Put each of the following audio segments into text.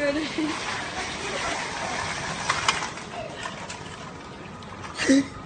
Böyle.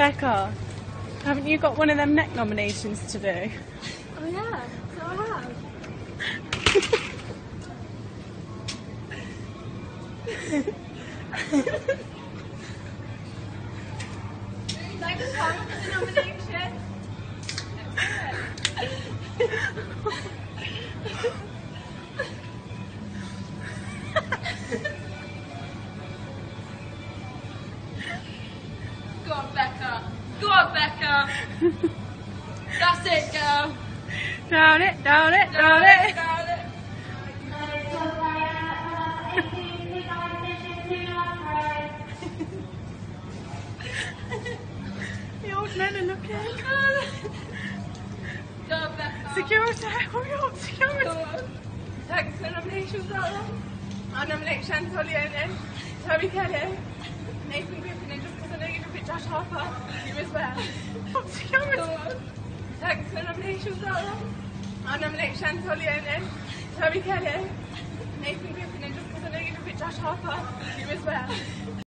Becca, haven't you got one of them neck nominations to do? Oh yeah, so I have. Thanks, Tom, for the nomination. on, Becca. That's it, girl. Down it, down it, down it. Down it. The old men are looking. Go Becca. Security, hurry up, security. Go on. Thanks for the nominations, Ella. I'll nominate Chantal Leonin, Toby Kelly, Nathan Griffin, and just because I know you're a bit Josh Harper, you as well. Thanks for nominations, Alan. Our nominate Chantal Leonin, Toby Kelly, Nathan Griffin and just because I know you love it, Josh Harper, you as well.